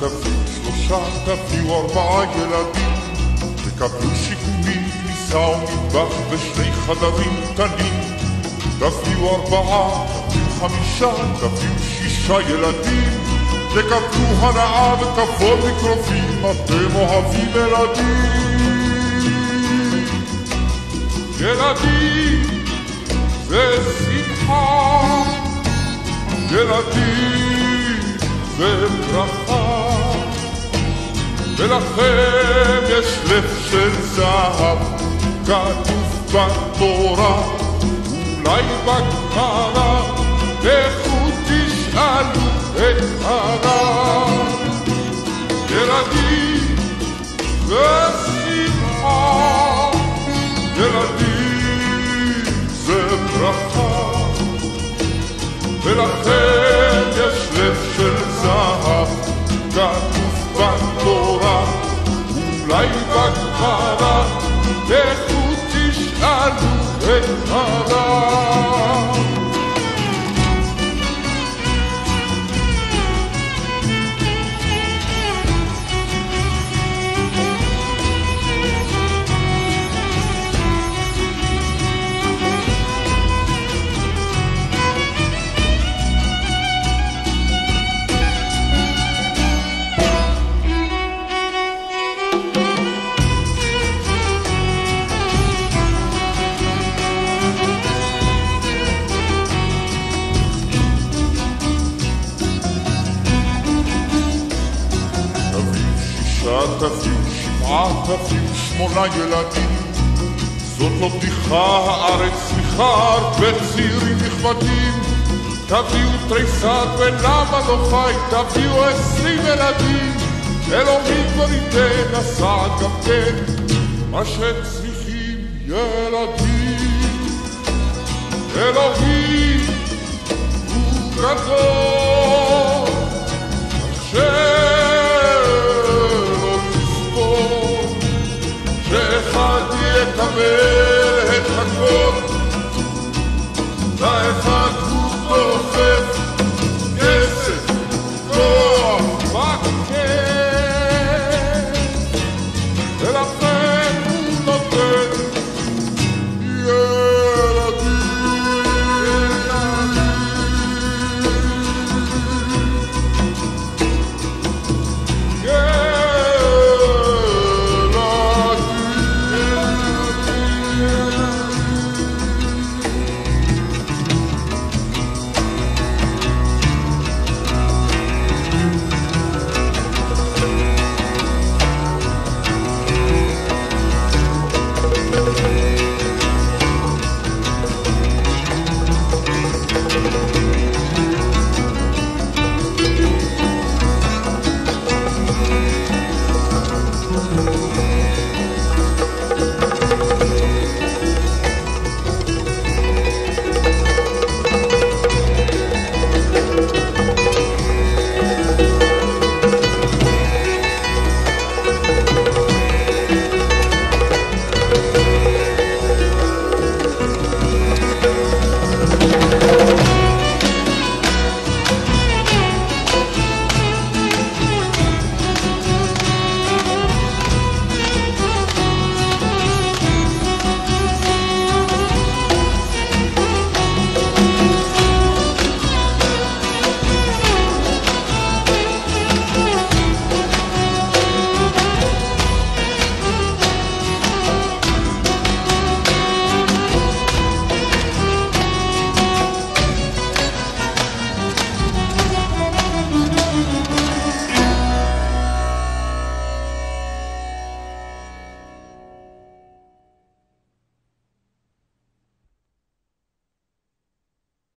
תביאו שלושה, תביאו ארבעה ילדים, תקבלו שיכונים, כניסה ומטבח ושני חדרים קטנים. תביאו ארבעה, תביאו חמישה, תביאו שישה ילדים, תקבלו הנאה וכבוד מקרובים, אתם אוהבים ילדים. ילדים זה שמחה, ילדים זה ברכה, ולכם יש לב של זהב, כתוב בתורה, אולי בגמרא, לכו תשאלו את הרב. ילדים זה שמחה, ילדים זה ברכה, ולכן יש לב של זהב, כתוב בתורה, אולי בגמרא, לכו תשאלו את הרב. תביאו שבעה, תביאו שמונה ילדים. זאת לא בדיחה, הארץ צריכה הרבה צעירים נכבדים. תביאו תריסר ולמה לא חי, תביאו עשרים ילדים. אלוהים כבר ייתן, הסעד גם כן, מה שצריכים ילדים. אלוהים הוא גדול